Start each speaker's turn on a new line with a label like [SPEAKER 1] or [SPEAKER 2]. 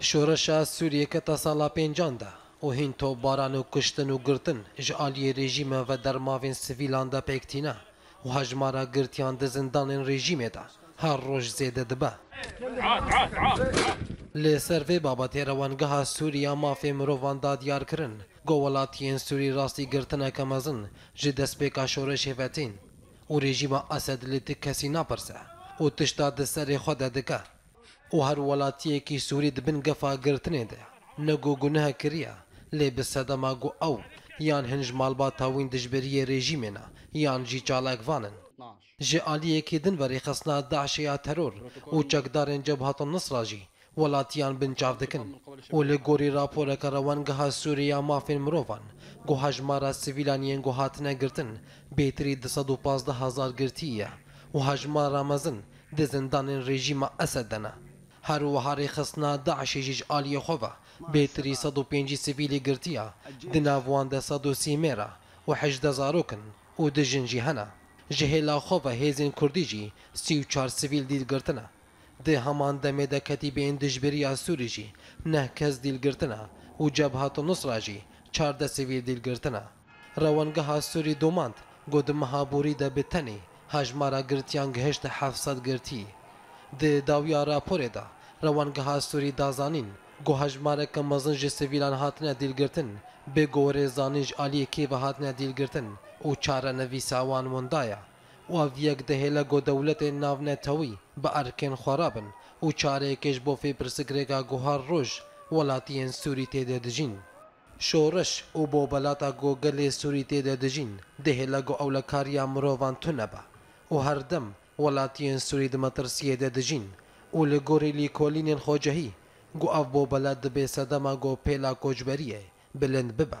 [SPEAKER 1] Şoreşa Sûriyê kete sala pêncan de û hîn topbaran û kuştin û girtin ji aliyê rejîmê ve dermavên sivîlan de pêk tîne û hejmara girtiyan di zindanên rejîmê de her roj zêde dibe. Li ser vê babetê Rewangeha Sûrî ya Mafê Mirovan da diyar kirin ku welatiyên Sûrî rastî girtineke mezin ji destpêka şoreşê ve tîn. û rejîma Esed li ti kesî napirse û tişta di serê xwe de dike û her welatiyekî sûrî di bin gefa girtinê de ye. Ne ku gunehe kiriye lê bi sedema ku ew yan hin ji malbata wîn dijberiyê rejîmê ne yan jî çalak van in. Ji aliyekî din verîxistina DAIŞ'ê ya teror û çekdarên Cebhat al-Nusra jî Welatiyan binçav dikin
[SPEAKER 2] û li
[SPEAKER 1] gorî raporeke Rewangeha Sûrê ya Mafên Mirovan ku hejmara sivîlan yên ku hatine girtin bêtirî du sed û pazdeh hezar girtî ye û hejmara mezin di zindanên rejîma Esed de ne. Her wiha rêxistina DAIŞ'ê jî ji aliyê xwe ve bêtirî sed û pêncî sivîlî girtiye, di nav wan de sed û sî mêr e û hejdeh zarok in û du jin jî hene. Ji hêla xwe ve hêzên kurdî jî sî û çar sivîl dîl girtine. Di heman demê de ketîbeyên dijbirî ya Sûrî jî neh kes dîl girtine û Cebhat Nusra jî çardeh sivîl dîl girtine. Rewengeha Sûrî domand ku di meha borî de bi tenê hejmara girtiyan gihişte heft sed girtî. Di dawiya raporê de rewengeha Sûrî da zanîn ku hejmareke mezin ji sivîlan hatine dîl girtin bê ku were zanîn ji aliyê kê ve hatine dîl girtin û çarenivîsa wan winda ye. Waviyek dihêle ku dewletên navnetewî bi erkên xwe re bin û çareyekê ji bo vê pirsgirêka ku her roj welatiyên Sûrî tê de dijîn şoriş û bo belata ku gelê Sûrî tê de dijîn dihêle ku ewlekariya mirovan tune be û her dem welatiyên Sûrî di metirsiyê de dijîn û li gorî lîkolînên xwe cihî ku ev bo belat dibê sedema ku pêla koçberiyê bilind bibe.